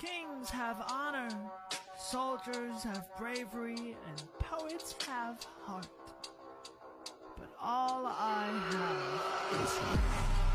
Kings have honor, soldiers have bravery, and poets have heart. But all I have is love.